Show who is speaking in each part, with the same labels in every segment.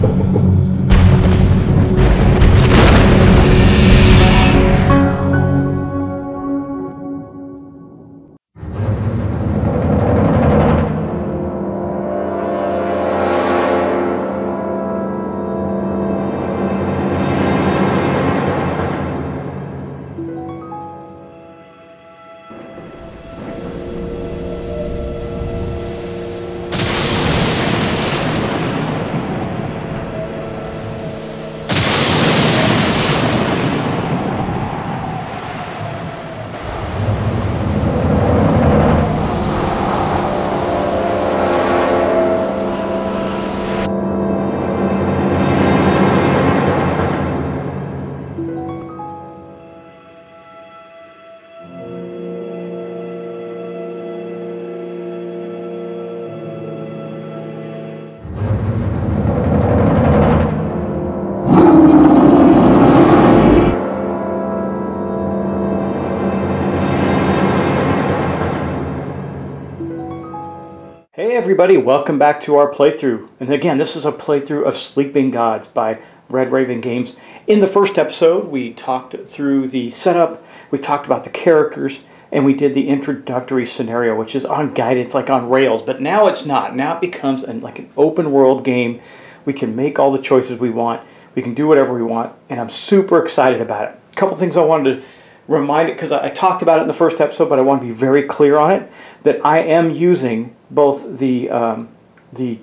Speaker 1: Hey everybody, welcome back to our playthrough. And again, this is a playthrough of Sleeping Gods by Red Raven Games. In the first episode, we talked through the setup, we talked about the characters, and we did the introductory scenario, which is on guidance, like on rails, but now it's not. Now it becomes an, like an open world game. We can make all the choices we want, we can do whatever we want, and I'm super excited about it. A couple things I wanted to remind it because I, I talked about it in the first episode, but I want to be very clear on it that I am using both the um, the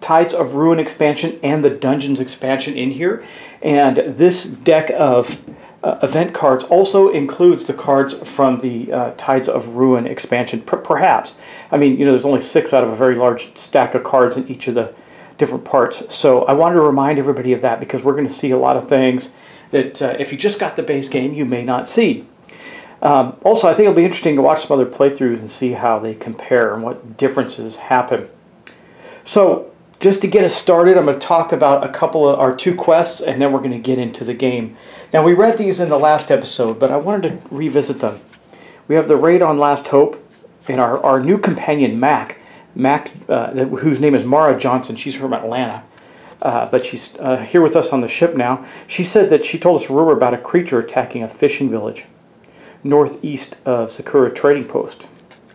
Speaker 1: Tides of Ruin expansion and the Dungeons expansion in here, and this deck of uh, event cards also includes the cards from the uh, Tides of Ruin expansion. Per perhaps, I mean, you know, there's only six out of a very large stack of cards in each of the different parts. So I wanted to remind everybody of that because we're going to see a lot of things that uh, if you just got the base game, you may not see. Um, also, I think it'll be interesting to watch some other playthroughs and see how they compare and what differences happen. So, just to get us started, I'm going to talk about a couple of our two quests and then we're going to get into the game. Now, we read these in the last episode, but I wanted to revisit them. We have the raid on Last Hope and our, our new companion, Mac, Mac, uh, whose name is Mara Johnson. She's from Atlanta. Uh, but she's uh, here with us on the ship now. She said that she told us a rumor about a creature attacking a fishing village northeast of Sakura Trading Post.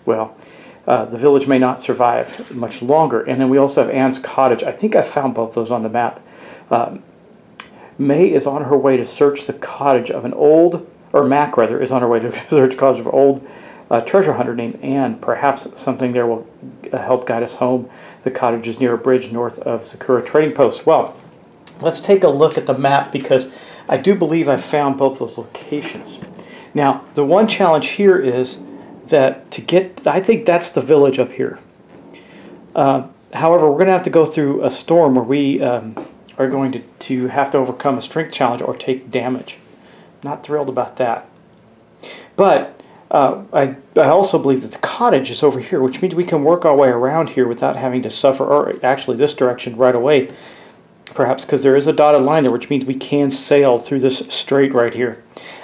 Speaker 1: Well, uh, the village may not survive much longer. And then we also have Anne's Cottage. I think I found both those on the map. Um, May is on her way to search the cottage of an old, or Mac rather, is on her way to search the cottage of an old uh, treasure hunter named Anne. Perhaps something there will uh, help guide us home. The cottage is near a bridge north of Sakura Trading Post. Well, let's take a look at the map because I do believe I found both those locations. Now, the one challenge here is that to get, I think that's the village up here. Uh, however, we're going to have to go through a storm where we um, are going to, to have to overcome a strength challenge or take damage. Not thrilled about that. But uh, I, I also believe that the cottage is over here, which means we can work our way around here without having to suffer, or actually this direction right away, perhaps because there is a dotted line there, which means we can sail through this strait right here.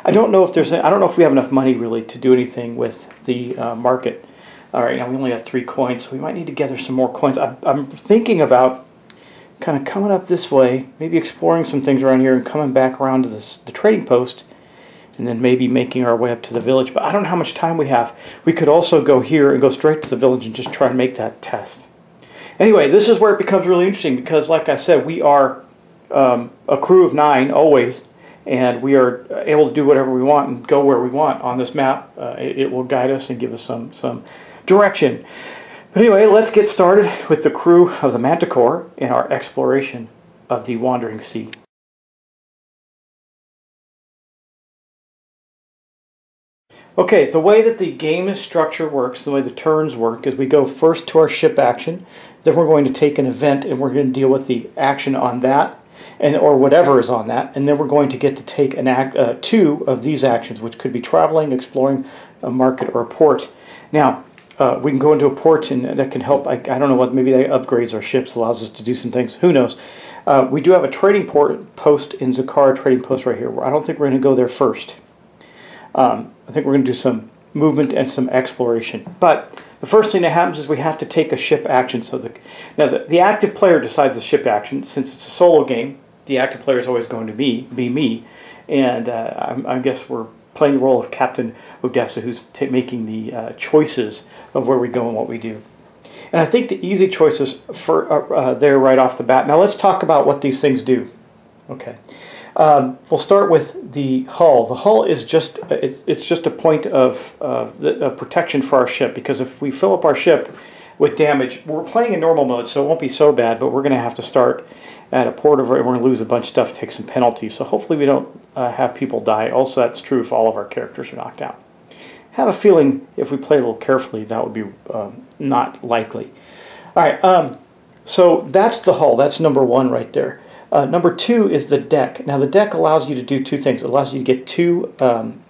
Speaker 1: I don't know if there's, I don't know if we have enough money really to do anything with the uh, market. All right, now we only have three coins, so we might need to gather some more coins. I, I'm thinking about kind of coming up this way, maybe exploring some things around here and coming back around to this, the trading post and then maybe making our way up to the village. But I don't know how much time we have. We could also go here and go straight to the village and just try and make that test. Anyway, this is where it becomes really interesting because, like I said, we are um, a crew of nine always, and we are able to do whatever we want and go where we want on this map. Uh, it, it, will guide us and give us some, some direction. But anyway, let's get started with the crew of the Manticore in our exploration of the Wandering Sea. Okay, the way that the game structure works, the way the turns work, is we go first to our ship action, then we're going to take an event and we're going to deal with the action on that, and or whatever is on that, and then we're going to get to take an act, uh, two of these actions, which could be traveling, exploring a market, or a port. Now, uh, we can go into a port and that can help. I, I don't know what, maybe that upgrades our ships, allows us to do some things. Who knows? Uh, we do have a trading port post in Zakara trading post right here. I don't think we're going to go there first. Um, I think we're going to do some movement and some exploration. But the first thing that happens is we have to take a ship action. So the now the, the active player decides the ship action. Since it's a solo game, the active player is always going to be be me, and uh, I, I, guess we're playing the role of Captain Odessa, who's making the uh, choices of where we go and what we do. And I think the easy choices for uh, uh, there right off the bat. Now let's talk about what these things do. Okay. Um, we'll start with the hull. The hull is just it's, it's just a point of, uh, the, protection for our ship because if we fill up our ship with damage, we're playing in normal mode, so it won't be so bad. But we're going to have to start at a port of we're going to lose a bunch of stuff, take some penalties. So hopefully we don't uh, have people die. Also, that's true if all of our characters are knocked out. Have a feeling if we play a little carefully, that would be um, not likely. All right, um, so that's the hull. That's number one right there. Uh, number two is the deck. Now the deck allows you to do two things. It allows you to get two um,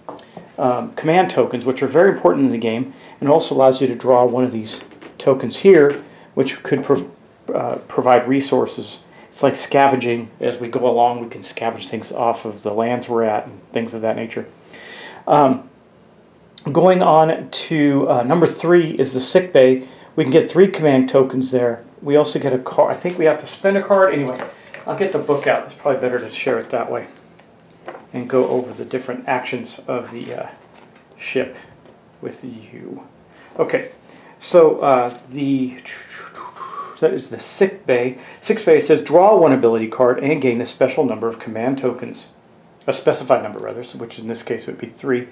Speaker 1: um, command tokens, which are very important in the game, and it also allows you to draw one of these tokens here, which could pro uh, provide resources. It's like scavenging. As we go along, we can scavenge things off of the lands we're at and things of that nature. Um, going on to uh, number three is the sick bay. We can get three command tokens there. We also get a card. I think we have to spend a card. Anyway, I'll get the book out. It's probably better to share it that way and go over the different actions of the uh, ship with you. Okay, so uh, the that is the sick bay. Sick bay says draw one ability card and gain a special number of command tokens, a specified number rather, which in this case would be three.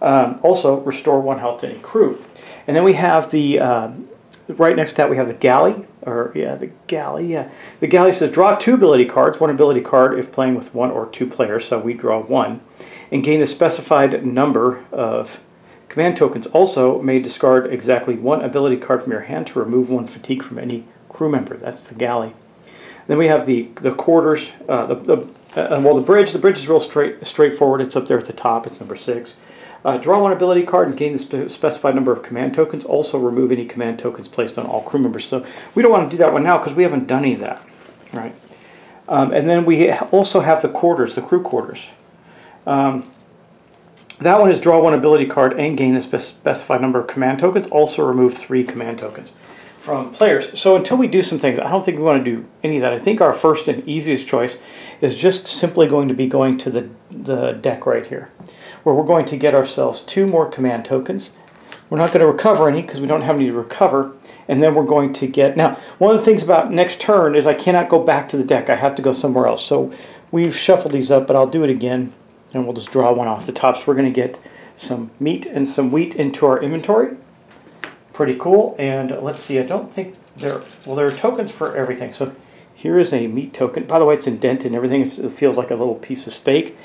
Speaker 1: Um, also, restore one health to any crew. And then we have the um, right next to that we have the galley, or yeah, the galley. Yeah, the galley says draw two ability cards, one ability card if playing with one or two players. So we draw one, and gain the specified number of command tokens. Also, may discard exactly one ability card from your hand to remove one fatigue from any crew member. That's the galley. Then we have the the quarters. Uh, the, the uh, well, the bridge. The bridge is real straight straightforward. It's up there at the top. It's number six. Uh, draw one ability card and gain the spe specified number of command tokens. Also remove any command tokens placed on all crew members. So we don't want to do that one now because we haven't done any of that. Right. Um, and then we also have the quarters, the crew quarters. Um, that one is draw one ability card and gain the spe specified number of command tokens. Also remove three command tokens from players. So until we do some things, I don't think we want to do any of that. I think our first and easiest choice is just simply going to be going to the, the deck right here where we're going to get ourselves two more command tokens. We're not going to recover any because we don't have any to recover. And then we're going to get... Now, one of the things about next turn is I cannot go back to the deck. I have to go somewhere else. So we've shuffled these up, but I'll do it again. And we'll just draw one off the top. So we're going to get some meat and some wheat into our inventory. Pretty cool. And let's see, I don't think there... Well, there are tokens for everything. So here is a meat token. By the way, it's indented and everything. It feels like a little piece of steak.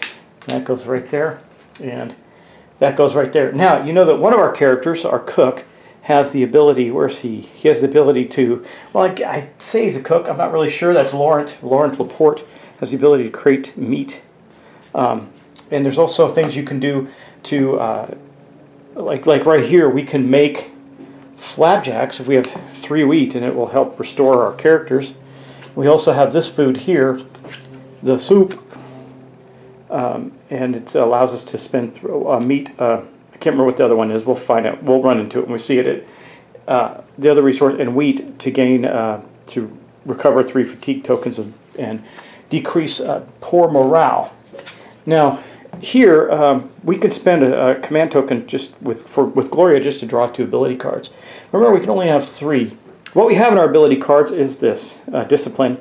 Speaker 1: That goes right there. And that goes right there. Now, you know that one of our characters, our cook, has the ability, where's he? He has the ability to, well, I, I say he's a cook. I'm not really sure. That's Laurent. Laurent Laporte has the ability to create meat. Um, and there's also things you can do to, uh, like, like right here, we can make flapjacks if we have three wheat, and it will help restore our characters. We also have this food here, the soup, um, and it allows us to spend through, uh, meat. Uh, I can't remember what the other one is. We'll find out. We'll run into it when we see it. uh, the other resource and wheat to gain uh, to recover three fatigue tokens and decrease uh, poor morale. Now here um, we can spend a, a, command token just with for with Gloria just to draw two ability cards. Remember we can only have three. What we have in our ability cards is this uh, discipline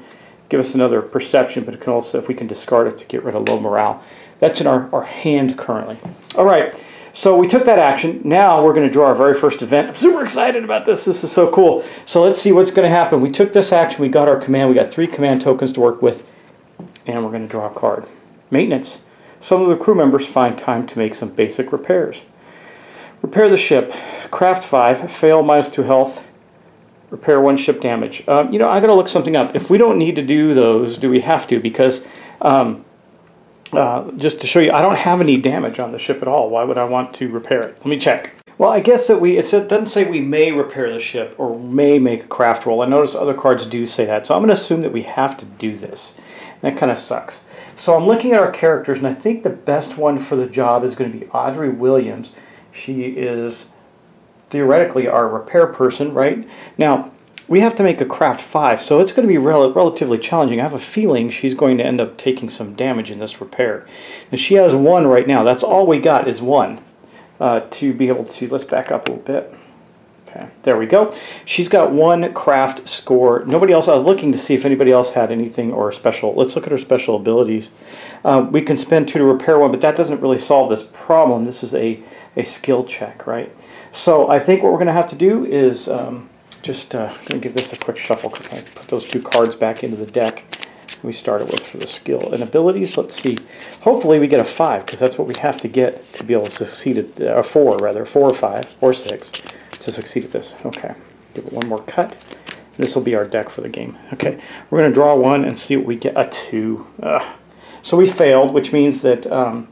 Speaker 1: give us another perception, but it can also, if we can discard it to get rid of low morale. That's in our, our hand currently. All right, so we took that action. Now we're going to draw our very first event. I'm super excited about this. This is so cool. So let's see what's going to happen. We took this action. We got our command. We got three command tokens to work with, and we're going to draw a card. Maintenance. Some of the crew members find time to make some basic repairs. Repair the ship. Craft 5. Fail minus 2 health repair one ship damage. Um, you know, I got to look something up. If we don't need to do those, do we have to? Because um, uh, just to show you, I don't have any damage on the ship at all. Why would I want to repair it? Let me check. Well, I guess that we, it doesn't say we may repair the ship or may make a craft roll. I notice other cards do say that. So I'm going to assume that we have to do this. That kind of sucks. So I'm looking at our characters, and I think the best one for the job is going to be Audrey Williams. She is theoretically our repair person, right? Now, we have to make a craft 5, so it's going to be rel relatively challenging. I have a feeling she's going to end up taking some damage in this repair. And she has 1 right now. That's all we got is 1 uh, to be able to... Let's back up a little bit. Okay, there we go. She's got one craft score. Nobody else, I was looking to see if anybody else had anything or special. Let's look at her special abilities. Uh, we can spend two to repair one, but that doesn't really solve this problem. This is a, a skill check, right? So I think what we're going to have to do is um, just uh, going to give this a quick shuffle because I put those two cards back into the deck we started with for the skill and abilities. Let's see. Hopefully we get a 5 because that's what we have to get to be able to succeed at a uh, 4 rather, 4 or 5 or 6 to succeed at this. Okay, give it one more cut. This will be our deck for the game. Okay, we're going to draw one and see what we get. A 2. Ugh. So we failed, which means that um,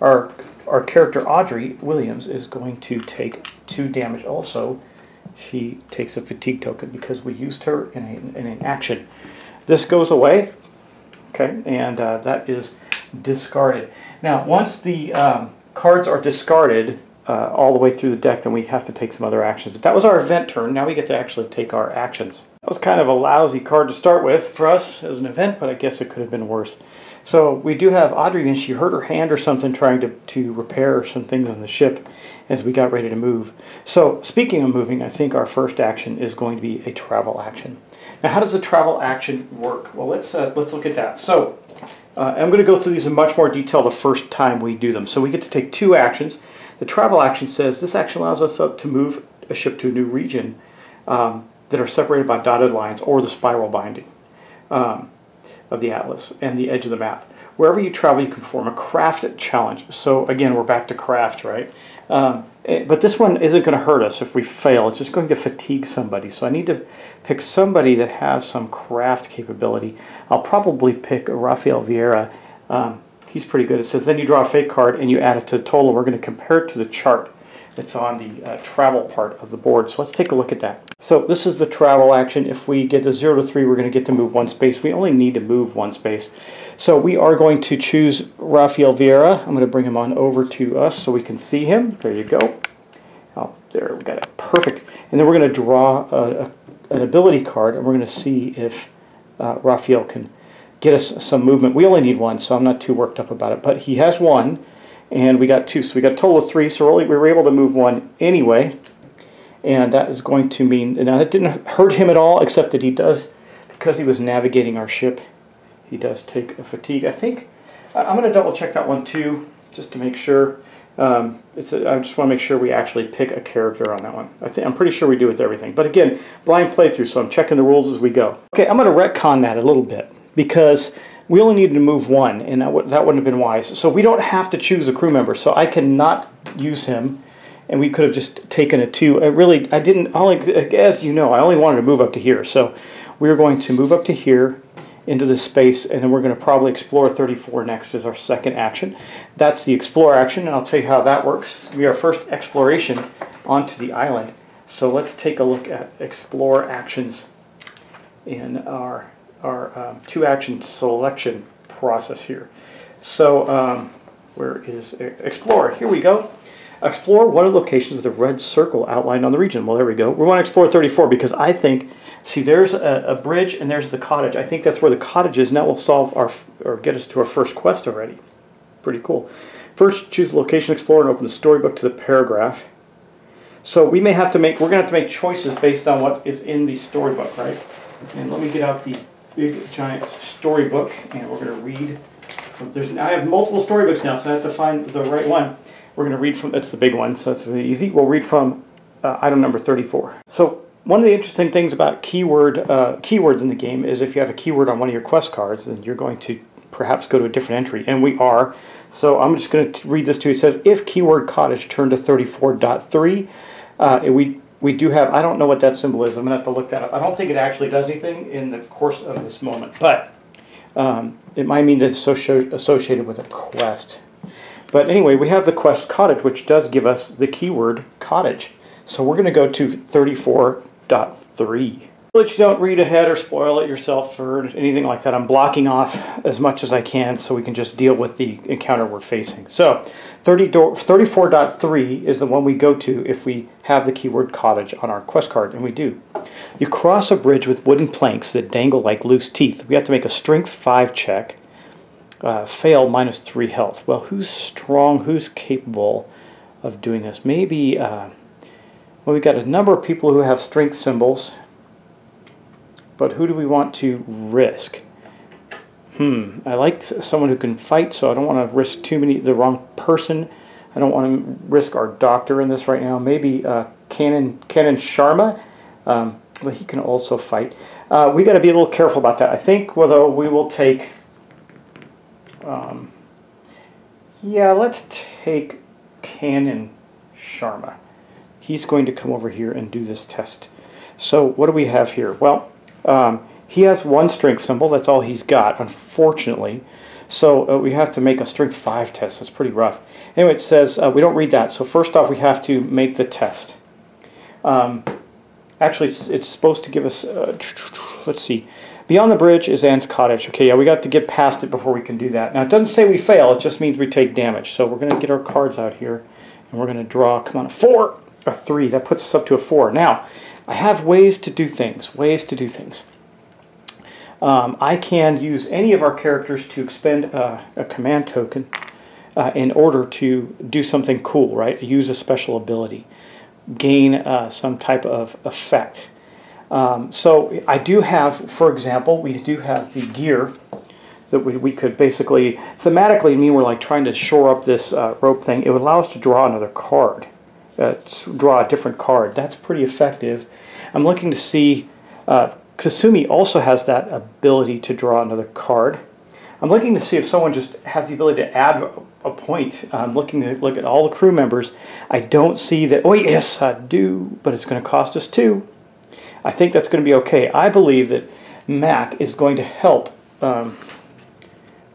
Speaker 1: our our character Audrey Williams is going to take two damage also. She takes a fatigue token because we used her in, a, in an action. This goes away, okay, and uh, that is discarded. Now, once the um, cards are discarded uh, all the way through the deck, then we have to take some other actions. But that was our event turn. Now we get to actually take our actions. That was kind of a lousy card to start with for us as an event, but I guess it could have been worse. So we do have Audrey, and she hurt her hand or something trying to, to repair some things on the ship as we got ready to move. So speaking of moving, I think our first action is going to be a travel action. Now, how does the travel action work? Well, let's uh, let's look at that. So uh, I'm going to go through these in much more detail the first time we do them. So we get to take two actions. The travel action says this action allows us to move a ship to a new region um, that are separated by dotted lines or the spiral binding. Um, of the atlas and the edge of the map. Wherever you travel, you can perform a craft challenge. So again, we're back to craft, right? Um, but this one isn't going to hurt us if we fail. It's just going to fatigue somebody. So I need to pick somebody that has some craft capability. I'll probably pick Rafael Vieira. Um, he's pretty good. It says then you draw a fake card and you add it to the total. We're going to compare it to the chart that's on the uh, travel part of the board. So let's take a look at that. So this is the travel action. If we get to 0 to 3, we're going to get to move one space. We only need to move one space. So we are going to choose Rafael Vieira. I'm going to bring him on over to us so we can see him. There you go. Oh, there, we got it. Perfect. And then we're going to draw a, a, an ability card, and we're going to see if uh, Rafael can get us some movement. We only need one, so I'm not too worked up about it. But he has one, and we got two. So we got a total of three, so we were able to move one anyway. And that is going to mean, now that didn't hurt him at all, except that he does, because he was navigating our ship, he does take a fatigue. I think, I'm going to double check that one too, just to make sure. Um, it's a, I just want to make sure we actually pick a character on that one. I think I'm pretty sure we do with everything. But again, blind playthrough, so I'm checking the rules as we go. Okay, I'm going to retcon that a little bit because we only needed to move one, and that, that wouldn't have been wise. So we don't have to choose a crew member. So I cannot use him, and we could have just taken a two. I really, I didn't, only, as you know, I only wanted to move up to here. So we're going to move up to here into this space, and then we're going to probably explore 34 next as our second action. That's the explore action, and I'll tell you how that works. It's going to be our first exploration onto the island. So let's take a look at explore actions in our our um, two action selection process here. So um, where is explore? Here we go. Explore of the locations with a red circle outlined on the region. Well, there we go. We want to explore 34 because I think, see, there's a, a bridge and there's the cottage. I think that's where the cottage is. Now we'll solve our, or get us to our first quest already. Pretty cool. First, choose the location explorer and open the storybook to the paragraph. So we may have to make, we're going to have to make choices based on what is in the storybook, right? And let me get out the big giant storybook, and we're going to read. From, there's I have multiple storybooks now, so I have to find the right one. We're going to read from. It's the big one, so it's really easy. We'll read from uh, item number 34. So one of the interesting things about keyword uh, keywords in the game is if you have a keyword on one of your quest cards, then you're going to perhaps go to a different entry, and we are. So I'm just going to read this to you. It says, if keyword cottage turned to 34.3, uh, we we do have, I don't know what that symbol is. I'm going to have to look that up. I don't think it actually does anything in the course of this moment, but um, it might mean that it's associated with a quest. But anyway, we have the quest cottage, which does give us the keyword cottage. So we're going to go to 34.3. But you don't read ahead or spoil it yourself or anything like that. I'm blocking off as much as I can so we can just deal with the encounter we're facing. So 30 34.3 is the one we go to if we have the keyword cottage on our quest card, and we do. You cross a bridge with wooden planks that dangle like loose teeth. We have to make a strength 5 check. Uh, fail minus 3 health. Well, who's strong? Who's capable of doing this? Maybe, uh, well, we've got a number of people who have strength symbols but who do we want to risk? Hmm, I like someone who can fight, so I don't want to risk too many, the wrong person. I don't want to risk our doctor in this right now. Maybe uh, Canon, Canon Sharma, um, but he can also fight. Uh, we got to be a little careful about that. I think, although we will take, um, yeah, let's take Canon Sharma. He's going to come over here and do this test. So what do we have here? Well, um, he has one strength symbol. That's all he's got, unfortunately. So uh, we have to make a strength 5 test. That's pretty rough. Anyway, it says uh, we don't read that. So first off, we have to make the test. Um, actually, it's, it's supposed to give us, uh, let's see. Beyond the bridge is Anne's cottage. Okay, yeah, we got to get past it before we can do that. Now, it doesn't say we fail. It just means we take damage. So we're going to get our cards out here. And we're going to draw, come on, a 4, a 3. That puts us up to a 4. Now, I have ways to do things, ways to do things. Um, I can use any of our characters to expend uh, a command token uh, in order to do something cool, right? Use a special ability, gain uh, some type of effect. Um, so I do have, for example, we do have the gear that we, we could basically, thematically mean we're like trying to shore up this uh, rope thing. It would allow us to draw another card uh, draw a different card. That's pretty effective. I'm looking to see, uh, Kasumi also has that ability to draw another card. I'm looking to see if someone just has the ability to add a point. I'm looking to look at all the crew members. I don't see that, oh yes, I do, but it's going to cost us two. I think that's going to be okay. I believe that Mac is going to help um,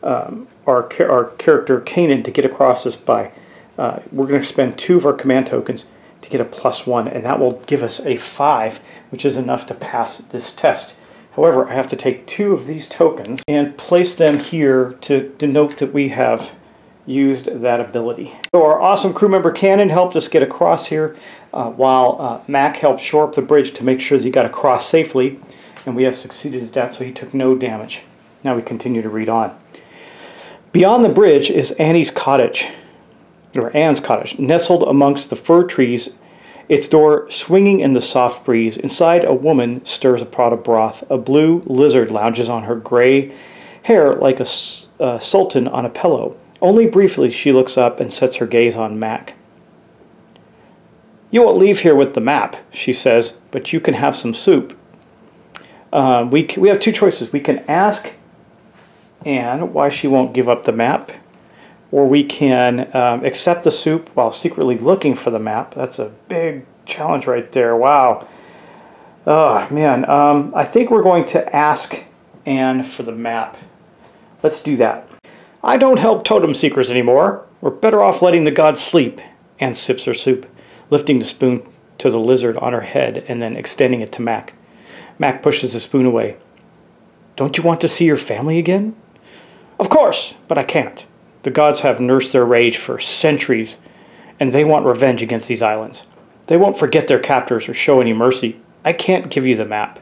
Speaker 1: um, our, our character Kanan to get across this by uh, we're going to spend two of our command tokens to get a plus one, and that will give us a five, which is enough to pass this test. However, I have to take two of these tokens and place them here to denote that we have used that ability. So our awesome crew member Cannon helped us get across here, uh, while uh, Mac helped shore up the bridge to make sure that he got across safely, and we have succeeded at that, so he took no damage. Now we continue to read on. Beyond the bridge is Annie's cottage or Anne's cottage, nestled amongst the fir trees, its door swinging in the soft breeze. Inside, a woman stirs a pot of broth. A blue lizard lounges on her gray hair like a, sultan on a pillow. Only briefly, she looks up and sets her gaze on Mac. You won't leave here with the map, she says, but you can have some soup. Uh, we, we have two choices. We can ask Anne why she won't give up the map or we can um, accept the soup while secretly looking for the map. That's a big challenge right there. Wow. Oh, man. Um, I think we're going to ask Anne for the map. Let's do that. I don't help totem seekers anymore. We're better off letting the gods sleep. Anne sips her soup, lifting the spoon to the lizard on her head and then extending it to Mac. Mac pushes the spoon away. Don't you want to see your family again? Of course, but I can't. The gods have nursed their rage for centuries, and they want revenge against these islands. They won't forget their captors or show any mercy. I can't give you the map.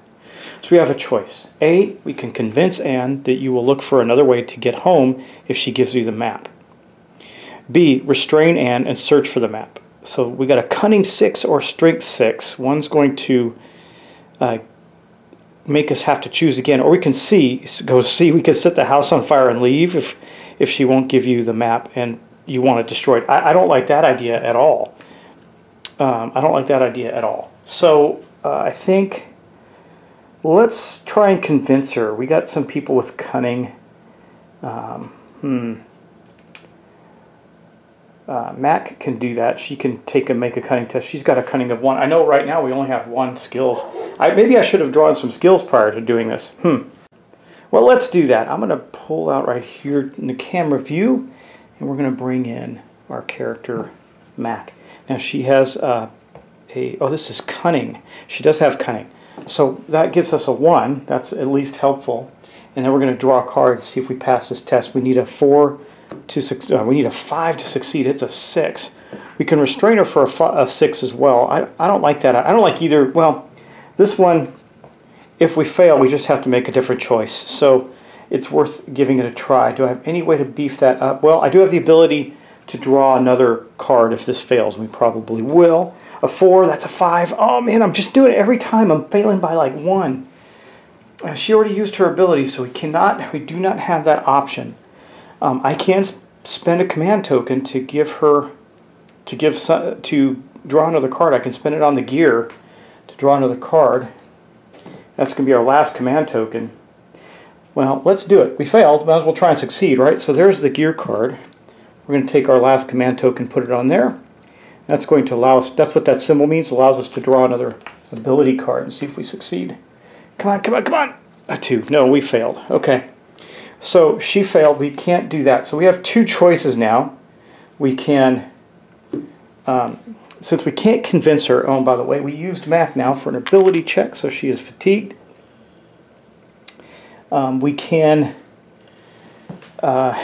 Speaker 1: So we have a choice. A, we can convince Anne that you will look for another way to get home if she gives you the map. B, restrain Anne and search for the map. So we got a cunning six or strength six. One's going to uh, make us have to choose again, or we can see, go see, we could set the house on fire and leave if if she won't give you the map and you want it destroyed. I, I don't like that idea at all. Um, I don't like that idea at all. So uh, I think let's try and convince her. We got some people with cunning. Um, hmm. Uh, Mac can do that. She can take and make a cunning test. She's got a cunning of one. I know right now we only have one skills. I, maybe I should have drawn some skills prior to doing this. Hmm. Well, let's do that. I'm going to pull out right here in the camera view, and we're going to bring in our character, Mac. Now, she has uh, a, oh, this is cunning. She does have cunning. So that gives us a 1. That's at least helpful. And then we're going to draw a card to see if we pass this test. We need a 4 to succeed. Uh, we need a 5 to succeed. It's a 6. We can restrain her for a, a 6 as well. I, I don't like that. I don't like either. Well, this one, if we fail, we just have to make a different choice. So it's worth giving it a try. Do I have any way to beef that up? Well, I do have the ability to draw another card if this fails. We probably will. A 4, that's a 5. Oh man, I'm just doing it every time. I'm failing by like 1. Uh, she already used her ability, so we cannot, we do not have that option. Um, I can spend a command token to give her, to give some, to draw another card. I can spend it on the gear to draw another card. That's going to be our last command token. Well, let's do it. We failed. Might as well try and succeed, right? So there's the gear card. We're going to take our last command token, put it on there. That's going to allow us, that's what that symbol means, allows us to draw another ability card and see if we succeed. Come on, come on, come on. A two. No, we failed. Okay. So she failed. We can't do that. So we have two choices now. We can, um, since we can't convince her, oh, by the way, we used Mac now for an ability check, so she is fatigued. Um, we can uh,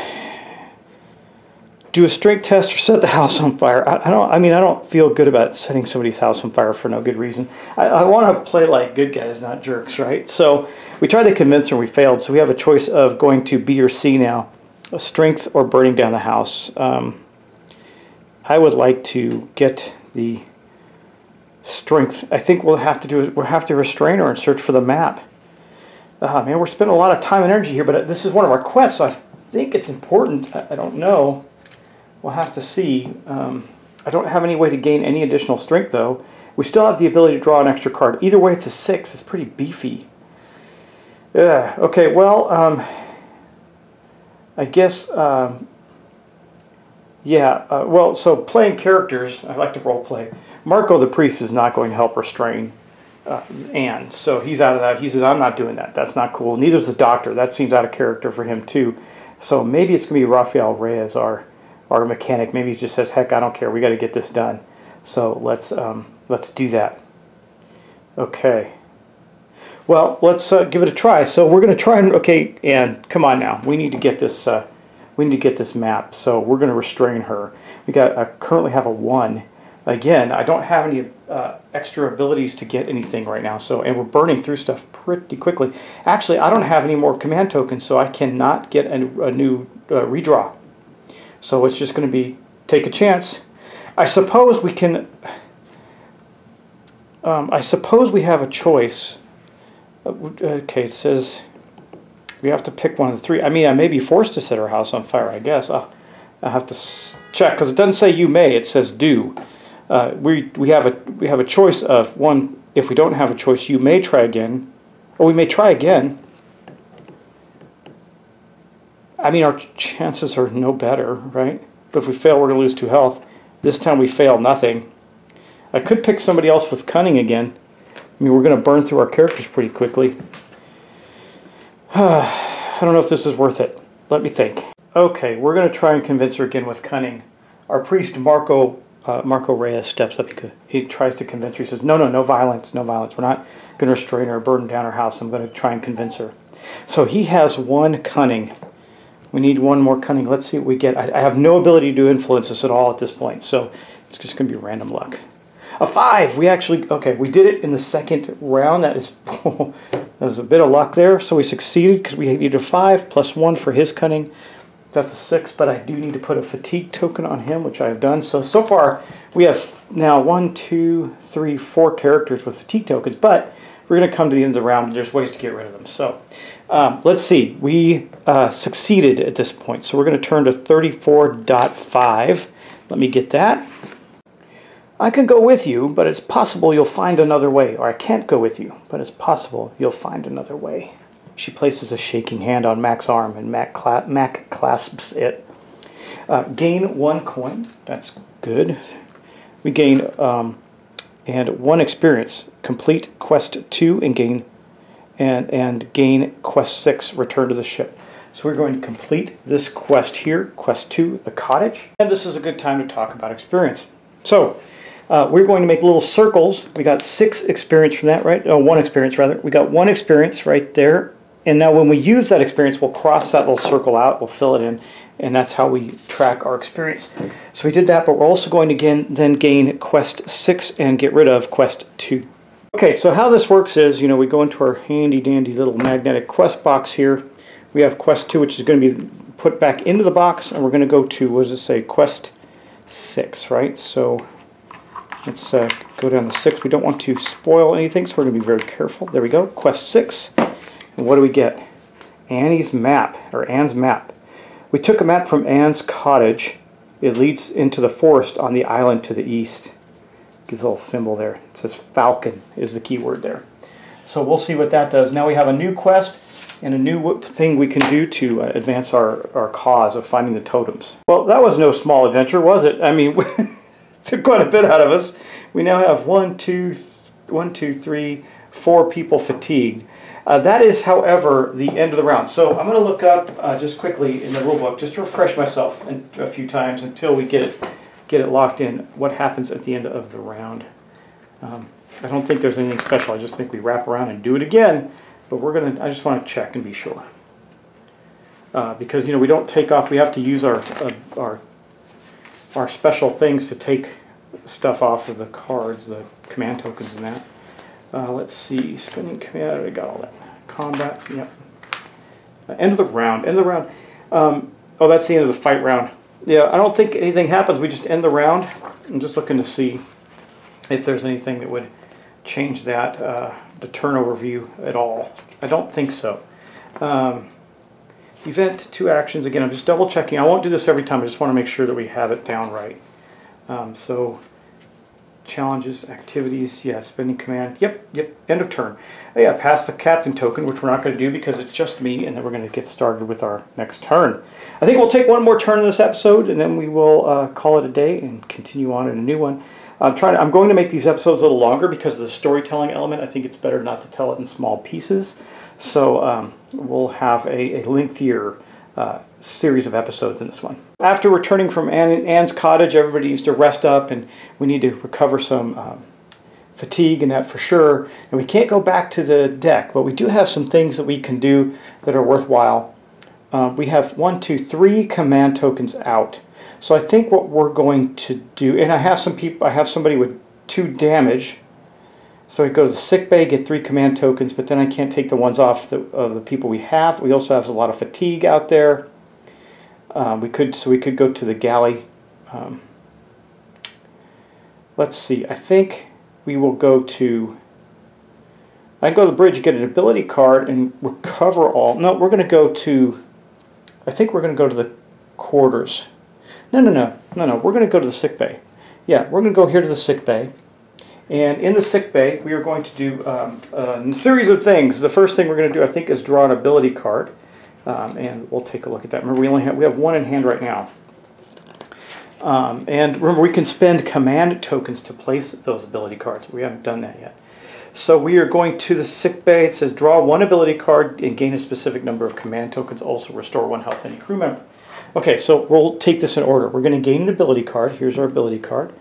Speaker 1: do a strength test or set the house on fire. I, I, don't. I mean, I don't feel good about setting somebody's house on fire for no good reason. I, I want to play like good guys, not jerks, right? So we tried to convince her, we failed. So we have a choice of going to B or C now, a strength or burning down the house. Um, I would like to get the strength. I think we'll have to do. We'll have to restrain her and search for the map. Uh, man, we're spending a lot of time and energy here, but this is one of our quests, so I think it's important. I, I don't know. We'll have to see. Um, I don't have any way to gain any additional strength, though. We still have the ability to draw an extra card. Either way, it's a 6. It's pretty beefy. Yeah, okay, well, um, I guess, um, yeah, uh, well, so playing characters, I like to role play. Marco the priest is not going to help restrain uh, Anne, so he's out of that. He says, I'm not doing that. That's not cool. Neither's the doctor. That seems out of character for him, too. So maybe it's going to be Rafael Reyes, our our mechanic maybe he just says, "Heck, I don't care. We got to get this done." So let's um, let's do that. Okay. Well, let's uh, give it a try. So we're going to try and okay, and come on now. We need to get this. Uh, we need to get this map. So we're going to restrain her. We got. I currently have a one. Again, I don't have any uh, extra abilities to get anything right now. So and we're burning through stuff pretty quickly. Actually, I don't have any more command tokens, so I cannot get a, a new uh, redraw. So it's just going to be take a chance. I suppose we can, um, I suppose we have a choice. Uh, okay, it says we have to pick one of the three. I mean, I may be forced to set our house on fire, I guess. I'll, I'll have to check because it doesn't say you may, it says do. Uh, we, we, have a, we have a choice of one, if we don't have a choice, you may try again, or we may try again. I mean, our chances are no better, right? But if we fail, we're going to lose two health. This time we fail nothing. I could pick somebody else with cunning again. I mean, we're going to burn through our characters pretty quickly. I don't know if this is worth it. Let me think. Okay, we're going to try and convince her again with cunning. Our priest, Marco uh, Marco Reyes, steps up. He, he tries to convince her. He says, no, no, no violence, no violence. We're not going to restrain her or burn down her house. I'm going to try and convince her. So he has one cunning. We need one more cunning. Let's see what we get. I, I have no ability to influence this at all at this point, so it's just going to be random luck. A five. We actually okay. We did it in the second round. That is that was a bit of luck there. So we succeeded because we needed a five plus one for his cunning. That's a six, but I do need to put a fatigue token on him, which I have done. So so far we have now one, two, three, four characters with fatigue tokens, but we're going to come to the end of the round. There's ways to get rid of them. So um, let's see. We uh, succeeded at this point. So we're going to turn to 34.5. Let me get that. I can go with you, but it's possible you'll find another way. Or I can't go with you, but it's possible you'll find another way. She places a shaking hand on Mac's arm, and Mac, cla Mac clasps it. Uh, gain one coin. That's good. We gain um, and one experience. Complete quest two and gain and and gain quest six. Return to the ship. So we're going to complete this quest here, quest two, the cottage. And this is a good time to talk about experience. So Uh, we're going to make little circles. We got six experience from that, right? Oh, one experience rather. We got one experience right there. And now when we use that experience, we'll cross that little circle out, we'll fill it in, and that's how we track our experience. So we did that, but we're also going to again, then gain quest 6 and get rid of quest 2. Okay, so how this works is, you know, we go into our handy dandy little magnetic quest box here. We have quest 2, which is going to be put back into the box, and we're going to go to, what does it say, quest 6, right? So let's uh, go down to 6. We don't want to spoil anything, so we're going to be very careful. There we go, quest 6. And what do we get? Annie's map, or Anne's map. We took a map from Anne's cottage. It leads into the forest on the island to the east. Gives a little symbol there. It says falcon is the key word there. So we'll see what that does. Now we have a new quest and a new thing we can do to uh, advance our, our cause of finding the totems. Well, that was no small adventure, was it? I mean, took quite a bit out of us. We now have one, two, one, two, three, four people fatigued. Uh, that is, however, the end of the round. So I'm going to look up uh, just quickly in the rulebook, just to refresh myself a few times until we get it, get it locked in, what happens at the end of the round. Um, I don't think there's anything special. I just think we wrap around and do it again. But we're going to, I just want to check and be sure. Uh, because, you know, we don't take off, we have to use our, uh, our, our special things to take stuff off of the cards, the command tokens and that. Uh, let's see, spinning command, I got all that. Combat, yep. Uh, end of the round, end of the round. Um, oh, that's the end of the fight round. Yeah, I don't think anything happens. We just end the round. I'm just looking to see if there's anything that would change that, uh, the turnover view at all. I don't think so. Um, event, two actions. Again, I'm just double checking. I won't do this every time. I just want to make sure that we have it down right. Um, so challenges, activities, yeah, spending command, yep, yep, end of turn. Oh, yeah, pass the captain token, which we're not going to do because it's just me, and then we're going to get started with our next turn. I think we'll take one more turn in this episode, and then we will uh, call it a day and continue on in a new one. I'm trying. To, I'm going to make these episodes a little longer because of the storytelling element. I think it's better not to tell it in small pieces. So um, we'll have a, a lengthier uh, series of episodes in this one. After returning from Anne, Anne's cottage, everybody needs to rest up and we need to recover some um, fatigue and that for sure. And we can't go back to the deck, but we do have some things that we can do that are worthwhile. Uh, we have one, two, three command tokens out. So I think what we're going to do, and I have some people, I have somebody with two damage, so we go to the sick bay, get three command tokens, but then I can't take the ones off the, of the people we have. We also have a lot of fatigue out there. Um, we could so we could go to the galley. Um, let's see. I think we will go to. I go to the bridge, get an ability card, and recover all. No, we're going to go to. I think we're going to go to the quarters. No, no, no, no, no. We're going to go to the sick bay. Yeah, we're going to go here to the sick bay. And in the sick bay, we are going to do um, a series of things. The first thing we're going to do, I think, is draw an ability card. Um, and we'll take a look at that. Remember, we only have, we have one in hand right now. Um, and remember, we can spend command tokens to place those ability cards. We haven't done that yet. So we are going to the sick bay. It says draw one ability card and gain a specific number of command tokens. Also restore one health to any crew member. Okay, so we'll take this in order. We're going to gain an ability card. Here's our ability card.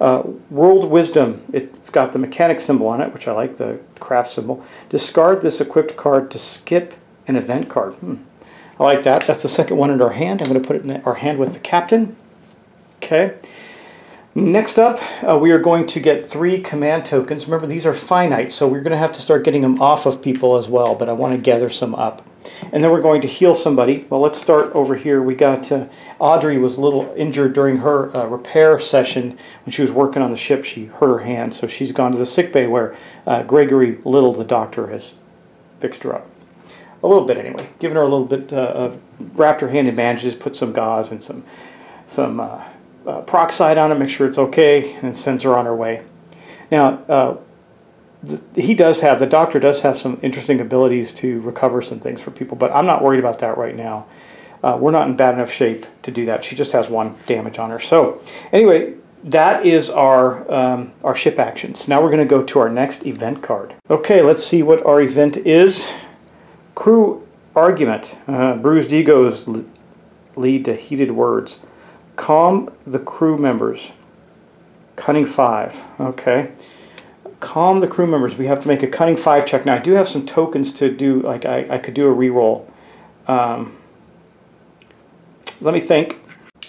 Speaker 1: Uh, World Wisdom, it's got the mechanic symbol on it, which I like, the craft symbol. Discard this equipped card to skip an event card. Hmm. I like that. That's the second one in our hand. I'm going to put it in our hand with the captain. Okay. Next up, uh, we are going to get three command tokens. Remember, these are finite, so we're going to have to start getting them off of people as well, but I want to gather some up. And then we're going to heal somebody. Well, let's start over here. We got uh, Audrey was a little injured during her uh, repair session when she was working on the ship. She hurt her hand, so she's gone to the sick bay where uh, Gregory Little, the doctor, has fixed her up. A little bit anyway. Given her a little bit uh, of wrapped her hand in bandages, put some gauze and some some uh, uh, peroxide on it, make sure it's okay, and sends her on her way. Now, the, he does have, the doctor does have some interesting abilities to recover some things for people, but I'm not worried about that right now. Uh, we're not in bad enough shape to do that. She just has one damage on her. So anyway, that is our, um, our ship actions. Now we're going to go to our next event card. Okay, let's see what our event is. Crew argument. Uh, bruised egos lead to heated words. Calm the crew members. Cunning five. Okay. Calm the crew members. We have to make a cunning five check. Now I do have some tokens to do. Like I, I could do a reroll. Um, let me think.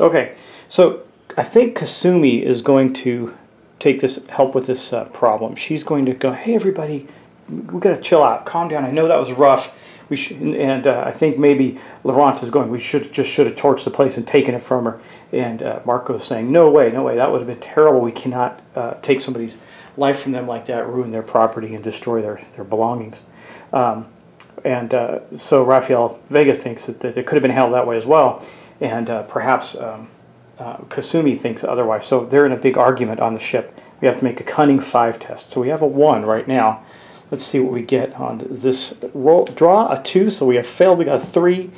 Speaker 1: Okay. So I think Kasumi is going to take this help with this uh, problem. She's going to go. Hey everybody, we got to chill out. Calm down. I know that was rough. We should, and uh, I think maybe Laurent is going. We should just should have torched the place and taken it from her. And uh, Marco's saying, "No way, no way. That would have been terrible. We cannot uh, take somebody's life from them like that, ruin their property, and destroy their their belongings." Um, and uh, so Rafael Vega thinks that, that, it could have been handled that way as well, and uh, perhaps um, uh, Kasumi thinks otherwise. So they're in a big argument on the ship. We have to make a cunning five test. So we have a one right now. Let's see what we get on this roll. Draw a two, so we have failed. We got a three.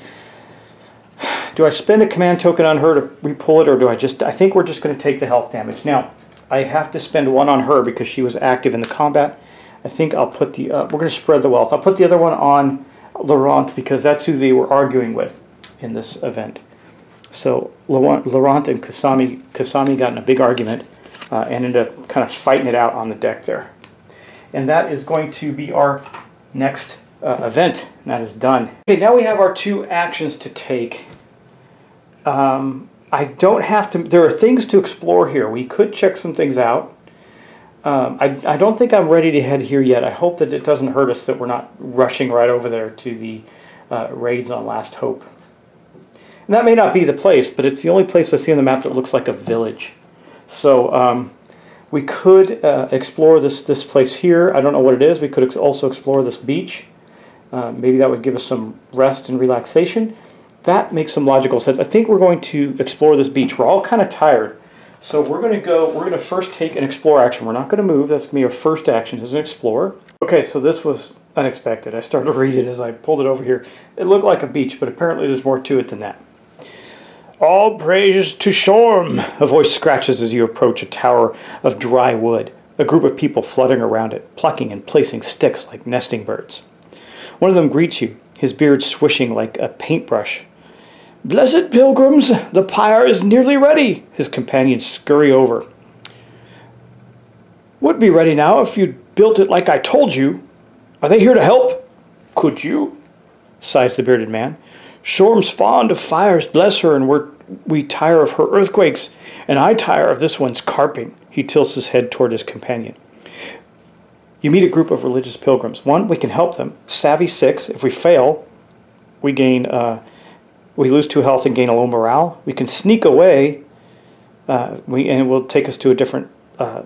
Speaker 1: Do I spend a command token on her to repull it, or do I just? I think we're just going to take the health damage. Now, I have to spend one on her because she was active in the combat. I think I'll put the. Uh, we're going to spread the wealth. I'll put the other one on Laurent because that's who they were arguing with in this event. So Laurent and Kasumi, Kasumi got in a big argument uh, and ended up kind of fighting it out on the deck there and that is going to be our next uh, event. And that is done. Okay, now we have our two actions to take. Um, I don't have to, there are things to explore here. We could check some things out. Um, I, I don't think I'm ready to head here yet. I hope that it doesn't hurt us that we're not rushing right over there to the uh, raids on Last Hope. And that may not be the place, but it's the only place I see on the map that looks like a village. So um, we could uh, explore this, this place here. I don't know what it is. We could ex also explore this beach. Uh, maybe that would give us some rest and relaxation. That makes some logical sense. I think we're going to explore this beach. We're all kind of tired. So we're going to go, we're going to first take an explore action. We're not going to move. That's going to be our first action as an explorer. Okay, so this was unexpected. I started to read it as I pulled it over here. It looked like a beach, but apparently there's more to it than that. All praise to Shorm! A voice scratches as you approach a tower of dry wood, a group of people fluttering around it, plucking and placing sticks like nesting birds. One of them greets you, his beard swishing like a paintbrush. Blessed pilgrims, the pyre is nearly ready, his companions scurry over. Would be ready now if you'd built it like I told you. Are they here to help? Could you? sighs the bearded man. Shorm's fond of fires, bless her, and we're, we tire of her earthquakes, and I tire of this one's carping. He tilts his head toward his companion. You meet a group of religious pilgrims. One, we can help them. Savvy six. If we fail, we gain, uh, we lose two health and gain a low morale. We can sneak away, uh, we and it will take us to a different. Uh,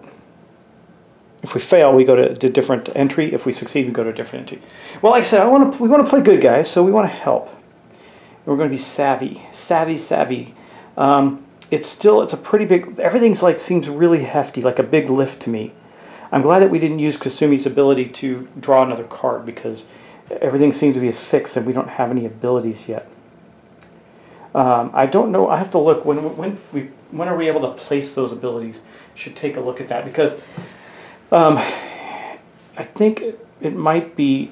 Speaker 1: if we fail, we go to a different entry. If we succeed, we go to a different entry. Well, like I said, I want to. We want to play good, guys. So we want to help. We're going to be savvy, savvy, savvy. Um, it's still, it's a pretty big, everything's like, seems really hefty, like a big lift to me. I'm glad that we didn't use Kasumi's ability to draw another card because everything seems to be a six and we don't have any abilities yet. Um, I don't know, I have to look, when, when, we, when are we able to place those abilities? Should take a look at that because um, I think it might be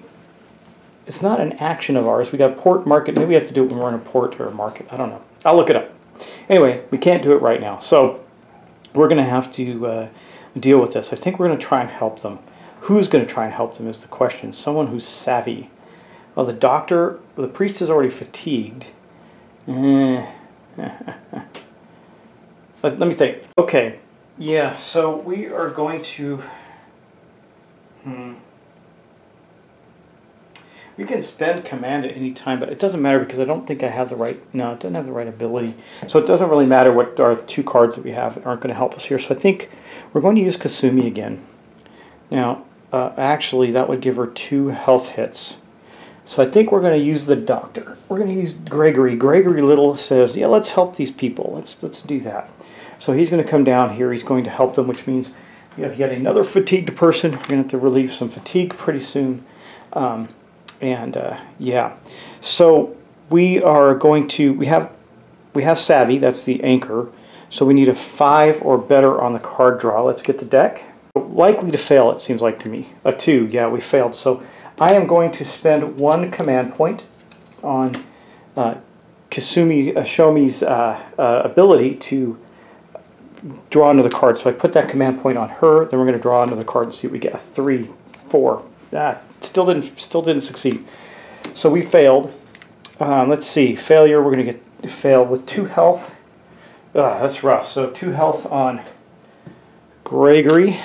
Speaker 1: it's not an action of ours. We got port market. Maybe we have to do it when we're in a port or a market. I don't know. I'll look it up. Anyway, we can't do it right now. So we're going to have to uh, deal with this. I think we're going to try and help them. Who's going to try and help them is the question. Someone who's savvy. Well, the doctor, the priest is already fatigued. Let, me think. Okay. Yeah, so we are going to... Hmm. You can spend command at any time, but it doesn't matter because I don't think I have the right, no, it doesn't have the right ability. So it doesn't really matter what are the two cards that we have aren't going to help us here. So I think we're going to use Kasumi again. Now, uh, actually, that would give her two health hits. So I think we're going to use the doctor. We're going to use Gregory. Gregory Little says, yeah, let's help these people. Let's, let's do that. So he's going to come down here. He's going to help them, which means we have yet another fatigued person. We're going to have to relieve some fatigue pretty soon. Um, and uh, yeah, so we are going to we have we have savvy. That's the anchor. So we need a five or better on the card draw. Let's get the deck. Likely to fail, it seems like to me. A two, yeah, we failed. So I am going to spend one command point on uh, Kasumi Ashomi's uh, uh, ability to draw another card. So I put that command point on her. Then we're going to draw another card and see what we get. A three, four. Ah, still didn't still didn't succeed. So we failed. Uh, let's see. Failure. We're going to get fail with two health. Ah, that's rough. So two health on Gregory.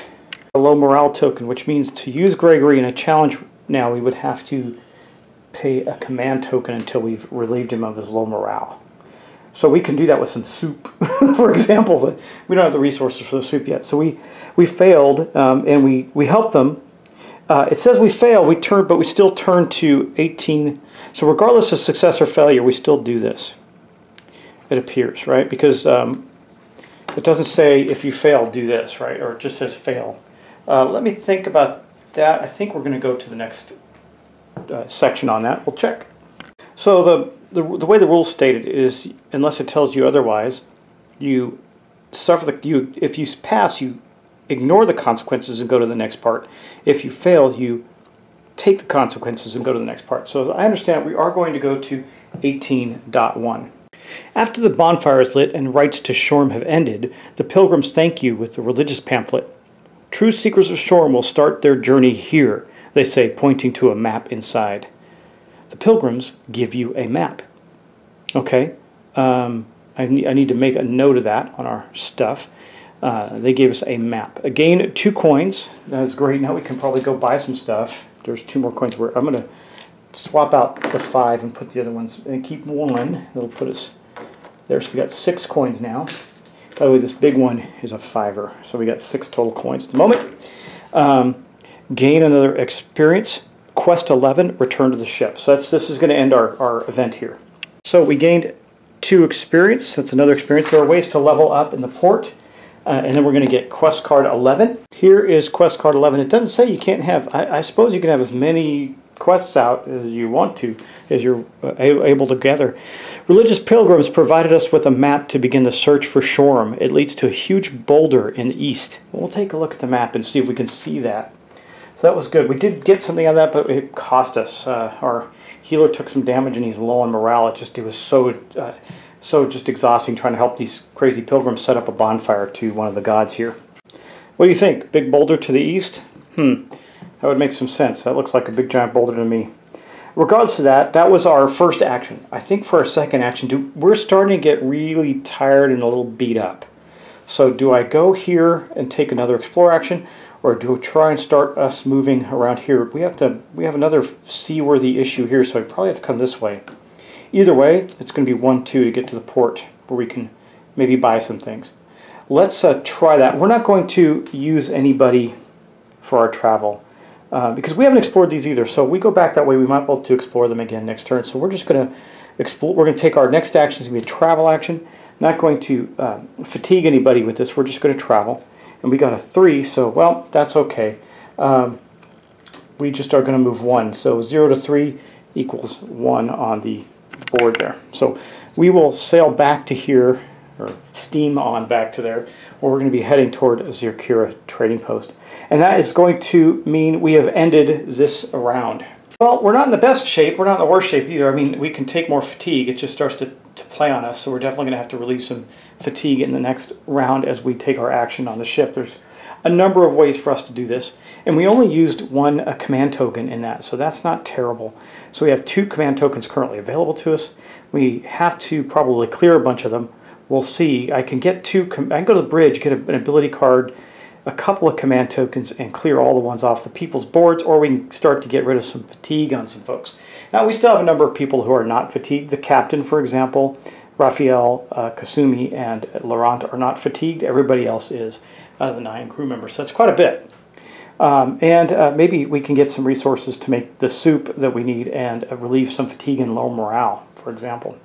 Speaker 1: A low morale token, which means to use Gregory in a challenge now, we would have to pay a command token until we've relieved him of his low morale. So we can do that with some soup, for example, but we don't have the resources for the soup yet. So we, we failed, um, and we, we helped them. Uh, it says we fail, we turn, but we still turn to 18. So regardless of success or failure, we still do this. It appears, right? Because um, it doesn't say if you fail, do this, right? Or it just says fail. Uh, let me think about that. I think we're going to go to the next uh, section on that. We'll check. So the, the, the way the rules stated is, unless it tells you otherwise, you suffer the you if you pass you ignore the consequences and go to the next part. If you fail, you take the consequences and go to the next part. So I understand we are going to go to 18.1. After the bonfire is lit and rites to Shorm have ended, the pilgrims thank you with a religious pamphlet. True seekers of Shorm will start their journey here, they say, pointing to a map inside. The pilgrims give you a map. Okay, um, I, need, I need to make a note of that on our stuff. Uh, they gave us a map. Again, two coins. That's great. Now we can probably go buy some stuff. There's two more coins. Where I'm going to swap out the five and put the other ones and keep one. It'll put us there. So we got six coins now. By the way, this big one is a fiver. So we got six total coins at the moment. Um, gain another experience. Quest 11, return to the ship. So that's this is going to end our, our event here. So we gained two experience. That's another experience. There are ways to level up in the port. Uh, and then we're going to get quest card 11. Here is quest card 11. It doesn't say you can't have, I, I suppose you can have as many quests out as you want to, as you're uh, able to gather. Religious pilgrims provided us with a map to begin the search for Shorm. It leads to a huge boulder in the east. We'll take a look at the map and see if we can see that. So that was good. We did get something on that, but it cost us. Uh, our healer took some damage and he's low on morale. It just it was so uh, so just exhausting trying to help these crazy pilgrims set up a bonfire to one of the gods here. What do you think? Big boulder to the east? Hmm. That would make some sense. That looks like a big giant boulder to me. Regardless of that, that was our first action. I think for our second action, do, we're starting to get really tired and a little beat up. So do I go here and take another explore action, or do I try and start us moving around here? We have to. We have another seaworthy issue here, so I probably have to come this way. Either way, it's going to be one two to get to the port where we can maybe buy some things. Let's uh, try that. We're not going to use anybody for our travel uh, because we haven't explored these either. So we go back that way, we might be able to explore them again next turn. So we're just going to explore. We're going to take our next action is going to be a travel action. Not going to uh, fatigue anybody with this. We're just going to travel, and we got a three. So well, that's okay. Um, we just are going to move one. So zero to three equals one on the board there. So we will sail back to here, or steam on back to there, where we're going to be heading toward a trading post. And that is going to mean we have ended this round. Well, we're not in the best shape. We're not in the worst shape either. I mean, we can take more fatigue. It just starts to, to play on us. So we're definitely going to have to release some fatigue in the next round as we take our action on the ship. There's a number of ways for us to do this. And we only used one command token in that, so that's not terrible. So we have two command tokens currently available to us. We have to probably clear a bunch of them. We'll see. I can get two, I can go to the bridge, get an ability card, a couple of command tokens, and clear all the ones off the people's boards, or we can start to get rid of some fatigue on some folks. Now, we still have a number of people who are not fatigued. The captain, for example, Raphael, uh, Kasumi, and Laurent are not fatigued. Everybody else is out of the nine crew members. So that's quite a bit. Um, and uh, maybe we can get some resources to make the soup that we need and uh, relieve some fatigue and low morale, for example.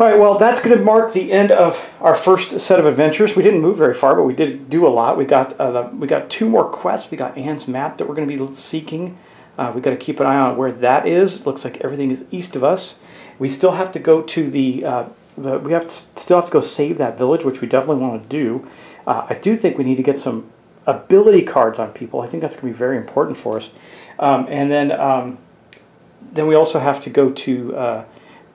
Speaker 1: All right, well, that's going to mark the end of our first set of adventures. We didn't move very far, but we did do a lot. We got uh, the, we got two more quests. We got Anne's map that we're going to be seeking. Uh, we got to keep an eye on where that is. It looks like everything is east of us. We still have to go to the, uh, the we have to, still have to go save that village, which we definitely want to do. Uh, I do think we need to get some ability cards on people. I think that's going to be very important for us. Um, and then um, then we also have to go to uh,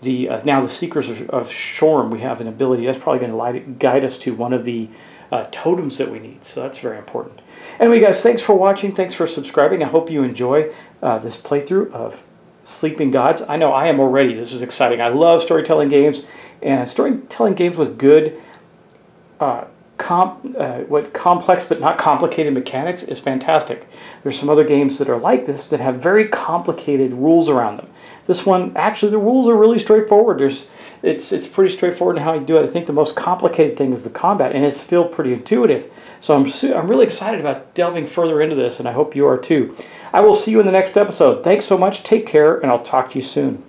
Speaker 1: the uh, now the Seekers of, of, Shorm. We have an ability that's probably going to guide us to one of the uh, totems that we need. So that's very important. Anyway, guys, thanks for watching. Thanks for subscribing. I hope you enjoy uh, this playthrough of Sleeping Gods. I know I am already. This is exciting. I love storytelling games, and storytelling games with good, uh, comp, uh, what complex but not complicated mechanics is fantastic. There's some other games that are like this that have very complicated rules around them. This one, actually, the rules are really straightforward. There's, it's it's pretty straightforward in how you do it. I think the most complicated thing is the combat, and it's still pretty intuitive. So I'm I'm really excited about delving further into this, and I hope you are too. I will see you in the next episode. Thanks so much. Take care, and I'll talk to you soon.